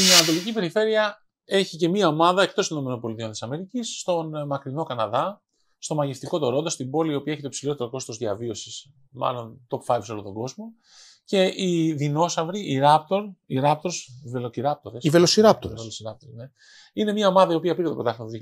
η Ανατολική Περιφέρεια έχει και μία ομάδα εκτός των ΗΠΑ στον ε, μακρινό Καναδά, στο μαγευτικό Τορόντο, στην πόλη η οποία έχει το ψηλότερο κόστος διαβίωσης, μάλλον top 5 σε όλο τον κόσμο. Και οι δεινόσαυροι, οι Raptor, οι Raptors, οι Velociraptors. Οι Velociraptors. ναι. Είναι μια ομάδα η οποία πήρε το πρωτάθλημα το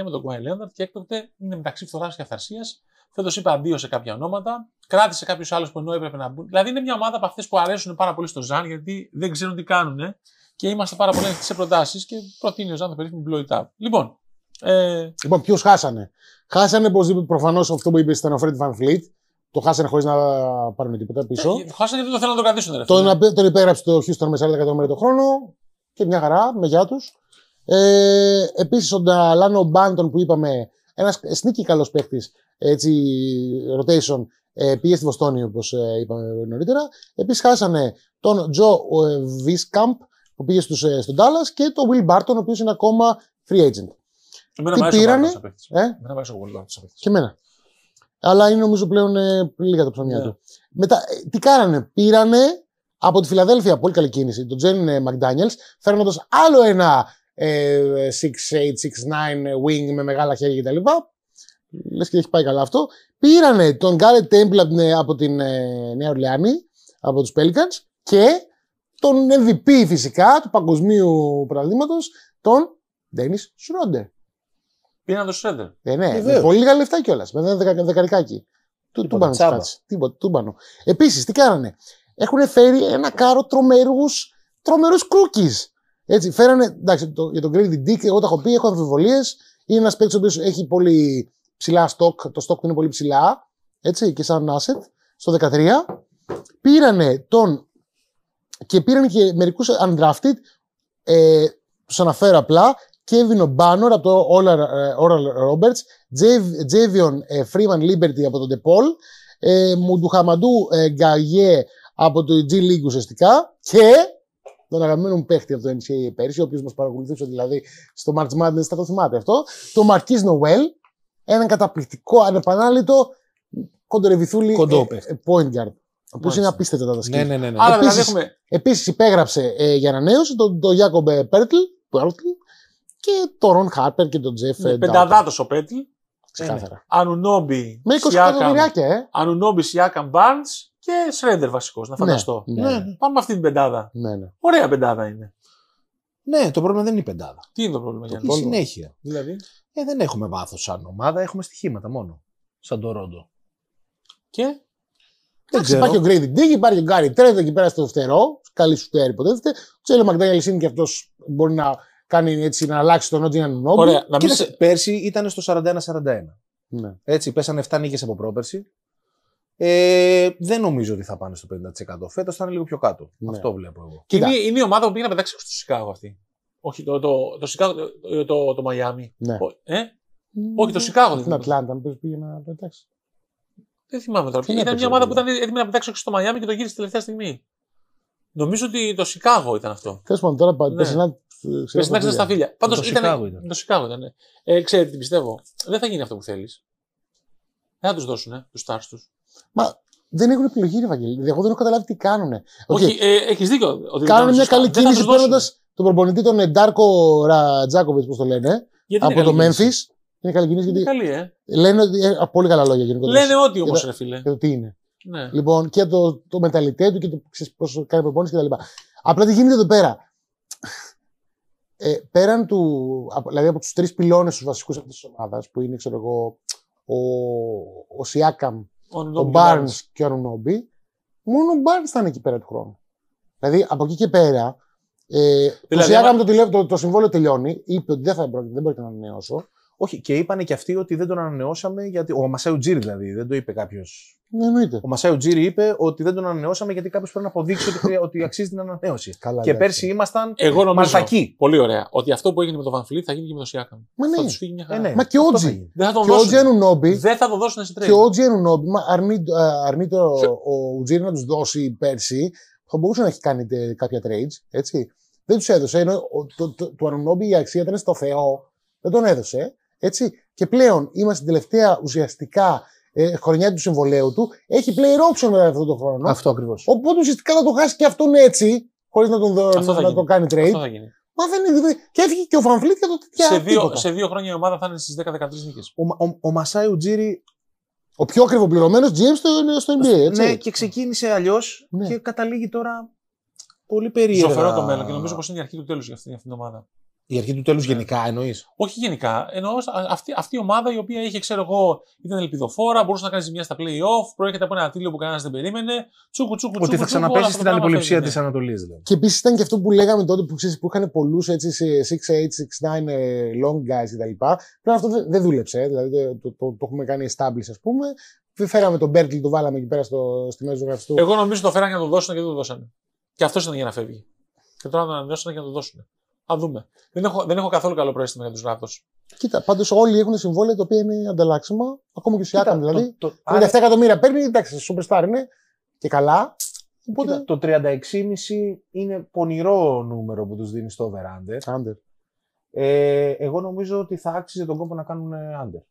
2019 με τον Kawhi Leonard και έκτοτε είναι μεταξύ φθοράς και αυθαρσίας. Φέτος είπε αντίο σε κάποια ονόματα. Κράτησε κάποιους άλλους που ενώ έπρεπε να μπουν. Δηλαδή είναι μια ομάδα από αυτές που αρέσουν πάρα πολύ στο Ζαν γιατί δεν ξέρουν τι κάνουν. Και είμαστε πάρα πολύ ανοιχτοί σε προτάσεις και προτείνει ο Ζαν το περίφημο Blow It Up. Λοιπόν. Ε... Λοιπόν, ποιου χάσανε; Χάσανε προφανώς αυτό που είπε ήταν ο Fred Van Fleet. Το χάσανε χωρίς να πάρουν τίποτα πίσω. Ε, χάσανε γιατί το θέλουν να το κρατήσουν. Ρε, τον, τον υπέγραψε το Houston με 40 εκατομμύρια το χρόνο και μια χαρά με γεια τους. Ε, Επίσης, ο Νταλάνο Μπάντον που είπαμε, ένας sneaky καλός παίκτης, έτσι, rotation, ε, πήγε στη Βοστόνη όπως ε, είπαμε νωρίτερα. Επίσης, χάσανε τον Τζο Βίσκαμπ που πήγε στους, ε, στον Dallas και τον Will Barton, ο οποίος είναι ακόμα free agent. Εμένα Τι πήρανε. Ε; Εμένα πολύ Και εμένα. Αλλά είναι νομίζω πλέον ε, λίγα τα ψωμιά yeah. του. Μετά, ε, τι κάνανε; Πήρανε από τη Φιλαδέλφια, πολύ καλή κίνηση, τον Τζέν Μακδάνιελ, φέρνοντας άλλο ένα 6'8, 6'9 wing με μεγάλα χέρια κτλ. Λες και έχει πάει καλά αυτό. Πήρανε τον Γκάρετ Τέμπλ από την ε, Νέα Ορλεάνη, από τους Pelicans και τον MVP φυσικά του παγκοσμίου παραδείγματο, τον Ντένι Σρόντερ. Πήραν το Σρόντερ. Ε, ναι, με πολύ λίγα λεφτά κιόλας. Με ένα δεκαρικάκι. Του τούμπανος Τίποτα, τούμπανο. Επίσης, τι κάνανε; Έχουν φέρει ένα κάρο τρομερού τρομερούς cookies. Έτσι, φέρανε, εντάξει, το, για τον Grady Dick, εγώ τα έχω πει, έχω αμφιβολίες. Είναι ένας παίκτης ο οποίος έχει πολύ ψηλά stock, το stock του είναι πολύ ψηλά, έτσι, και σαν asset, στο 13. Πήρανε τον, και πήραν και μερικούς undrafted, ε, τους αναφέρω απλά, Kevin O'Banner από το Oral Roberts, Javion ε, Freeman Liberty από το DePaul, ε, Μουντουχαμαντού ε, Γκαγιέ από το G League ουσιαστικά και τον αγαπημένο μου παίχτη από το NCAA πέρυσι, ο οποίος μας παρακολουθούσε δηλαδή στο March Madness, θα το θυμάται αυτό, το Marquis Noel, έναν καταπληκτικό, ανεπανάλητο κοντορεβιθούλη ε, point guard. Ο οποίος είναι απίστευτο τα σκύλια. Ναι, ναι, ναι. ναι. Επίσης, έχουμε... επίσης υπέγραψε ε, για ανανέωση τον το Jacob Πέρτλ και τον Ρον Χάρπερ και τον Τζεφ ναι, Πενταδάτος ο Πέτλ. Ξεκάθαρα. Ανουνόμπι. Με 20 εκατομμυριάκια, ε. Ανουνόμπι, Σιάκαμ, Μπάρντ και Σρέντερ βασικός, να φανταστώ. Ναι, ναι, ναι. Πάμε με αυτή την πεντάδα. Ναι, ναι. Ωραία πεντάδα είναι. Ναι, το πρόβλημα δεν είναι η πεντάδα. Τι είναι το πρόβλημα για να συνέχεια. Δηλαδή; Ε, δεν έχουμε βάθος σαν ομάδα, έχουμε στοιχήματα μόνο. Σαν το Ρόντο. Και; Δεν ξέρω. Υπάρχει ο Grady Dig, υπάρχει ο Γκάρι Τρέντ εκεί πέρα στο φτερό. Καλή σου τέρη υποτίθεται. Ο Τσέλο Μακδάνιελ είναι και αυτός μπορεί να κάνει έτσι να αλλάξει τον Ότζιαν Νόμπι. Ωραία. Να Κοίταξε, σε... Πέρσι ήταν στο 41-41. Ναι. Έτσι, πέσανε 7 νίκες από πρόπερση. Ε, δεν νομίζω ότι θα πάνε στο 50%. Φέτος θα είναι λίγο πιο κάτω. Ναι. Αυτό βλέπω εγώ. Και είναι, είναι η ομάδα που πήγε να πετάξει στο Σικάγο αυτή. Όχι το, το, το, Σικάγο, το, το, το Μαϊάμι. Ναι. Ε; Όχι, το Σικάγο. Στην Ατλάντα, αν πήγε να πετάξει. Δεν θυμάμαι τώρα. Ήταν μια ομάδα που ήταν έτοιμη να πετάξει στο Μαϊάμι και το γύρισε τελευταία στιγμή. Νομίζω ότι το Σικάγο ήταν αυτό. Τέλος πάντων, τώρα ναι. Πες στα φίλια. Πάντως ήταν. Το Σικάγο ήταν. Ναι. Ε, ξέρετε τι πιστεύω. Δεν θα γίνει αυτό που θέλεις. Δεν θα τους δώσουν ε, τους stars τους. Μα δεν έχουν επιλογή, Ευαγγελή. Εγώ δεν έχω καταλάβει τι κάνουν. Όχι, ε, έχεις δίκιο. Κάνουν μια καλή κίνηση παίρνοντας τον προπονητή τον Ντάρκο Ρατζάκοβιτ, πώς το λένε, γιατί από το Μέμφυ. Είναι καλή κίνηση γιατί. Καλή, ε. Λένε ε, πολύ καλά λόγια γενικότερα. Λένε ότι όμως, ρε φίλε. Και το τι είναι. Ναι. Λοιπόν, και το, το μεταλλητέ του και το πώς κάνει προπόνηση κτλ. Απλά τι γίνεται εδώ πέρα ε, πέραν του, δηλαδή από τους τρεις πυλώνες τους βασικούς αυτής της ομάδας, που είναι, ξέρω εγώ, ο, ο Σιάκαμ, ο, ο Barnes και ο Αρουνόμπι, μόνο ο Barnes θα είναι εκεί πέρα του χρόνου. Δηλαδή, από εκεί και πέρα, ε, δηλαδή, ο Σιάκαμ το, το, το, συμβόλαιο τελειώνει, είπε ότι δεν θα δεν πρόκειται να ανανεώσω. Όχι, και είπανε και αυτοί ότι δεν τον ανανεώσαμε γιατί. Ο Μασάου Τζίρι δηλαδή, δεν το είπε κάποιος. Ναι, εννοείται. Ο Μασάου Τζίρι είπε ότι δεν τον ανανεώσαμε γιατί κάποιος πρέπει να αποδείξει ότι, ότι αξίζει την ανανέωση. Καλά, και πέρσι ήμασταν Εγώ νομίζω, μαλθακοί. Πολύ ωραία. Ότι αυτό που έγινε με τον Βανφλίτ θα γίνει και με τον Σιάκαμ. Μα ναι. Θα τους φύγει μια χαρά. Ε, ναι. Μα και ο Τζι. Δεν θα τον δώσουν. Δεν θα τον δώσουν σε τρέχει. Και ο Τζι Ενουνόμπι, αρνείται ο Τζίρι να τους δώσει πέρσι. Θα μπορούσε να έχει κάνει κάποια trades. Έτσι. Δεν τους έδωσε. Ενώ του Ανουνόμπι η αξία ήταν στο Θεό. Δεν τον έδωσε. Έτσι. Και πλέον είμαστε στην τελευταία ουσιαστικά ε, χρονιά του συμβολέου του. Έχει player option μετά αυτόν τον χρόνο. Αυτό ακριβώς. Οπότε ουσιαστικά θα το χάσει και αυτόν έτσι, χωρίς να τον δω, να το κάνει trade. Αυτό θα γίνει. Μα δεν είναι. Και έφυγε και ο Βανφλίτ και το τέτοια. Σε δύο, τίποτα. σε δύο χρόνια η ομάδα θα είναι στις 10-13 νίκες. Ο, ο, ο Μασάι Ουτζήρη Ο πιο ακριβοπληρωμένος GM στο, στο NBA, έτσι. ναι, και ξεκίνησε αλλιώς Ναι. και καταλήγει τώρα πολύ περίεργα. Ζωφερό το μέλλον και νομίζω πως είναι η αρχή του τέλους για αυτή, για αυτήν την ομάδα. Η αρχή του τέλους γενικά εννοείς; Όχι γενικά. Εννοώς α- αυτή, αυτή η ομάδα η οποία είχε, ξέρω εγώ, ήταν ελπιδοφόρα, μπορούσε να κάνει ζημιά στα playoff, προέρχεται από ένα τίλιο που κανένας δεν περίμενε. Τσούκου, τσούκου, Ότι τσούκου, θα τσούκου, όλα ξαναπέσει αυτά στην τα πράγματα ανυποληψία φεύγουν, της Ανατολής. Δηλαδή. Και επίσης ήταν και αυτό που λέγαμε τότε που, ξέρεις, που είχαν πολλούς έτσι σε 6'8, 6'9 ε, long guys κτλ. Πλέον αυτό δεν, δεν δούλεψε. ε, Δηλαδή το, το, το, το έχουμε κάνει establish, ας πούμε. Φέραμε τον Μπέρκλι, το βάλαμε εκεί πέρα στο, στη μέση του γραφιστού. Εγώ νομίζω το φέραν για να το δώσουν και δεν το δώσανε. Και αυτός ήταν για να φεύγει. Και τώρα να ανανεώσουν για να το δώσουν. Θα δούμε. Δεν έχω, δεν έχω καθόλου καλό πρόστιμο για τους Ράπτο. Κοίτα, πάντως όλοι έχουν συμβόλαια τα οποία είναι ανταλλάξιμα. Ακόμα και ο Σιάκαμ δηλαδή. το, το, 57 άρα, εκατομμύρια παίρνει, εντάξει, superstar είναι και καλά. Οπότε. κοίτα, το 36,5 είναι πονηρό νούμερο που τους δίνει στο over-under. Άντερ. Ε, εγώ νομίζω ότι θα άξιζε τον κόπο να κάνουν ε, under.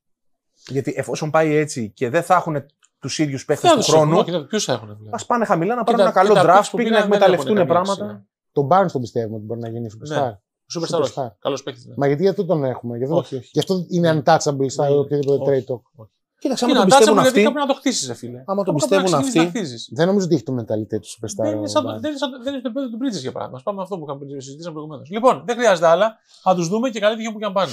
Γιατί εφόσον πάει έτσι και δεν θα έχουν τους ίδιους παίχτες του χρόνου, Ποιους θα έχουν. δηλαδή. ας πάνε χαμηλά να πάρουν Κοίτα, ένα καλό κοίτα, draft picks που pick να πήραν δεν εκμεταλλευτούν έχουν καμία πράγματα. αξία. Τον Barnes τον πιστεύουμε ότι μπορεί να γίνει superstar. Ναι. Superstar όχι. Superstar. Καλός παίκτης. Ναι. Μα γιατί αυτό τον έχουμε. Γι' αυτό, Όχι, όχι. γι' αυτό είναι untouchable στα Ναι. οποιοδήποτε Όχι. trade talk. Κοίταξε, Είναι άμα το untouchable πιστεύουν γιατί αυτοί, κάπου να το χτίσεις, φίλε. άμα το Κάπου πιστεύουν να ξεκινήσεις να αυτοί, χτίζεις. Δεν νομίζω ότι έχει το mentality του superstar. Δεν είναι, ο σαν, Barnes. δεν είναι, σαν, δεν είναι το επίπεδο του Bridges για παράδειγμα. Ας πάμε με αυτό που είχαμε συζητήσει προηγουμένως. Λοιπόν, δεν χρειάζεται άλλα. Θα τους δούμε και καλή τύχη που και αν πάνε.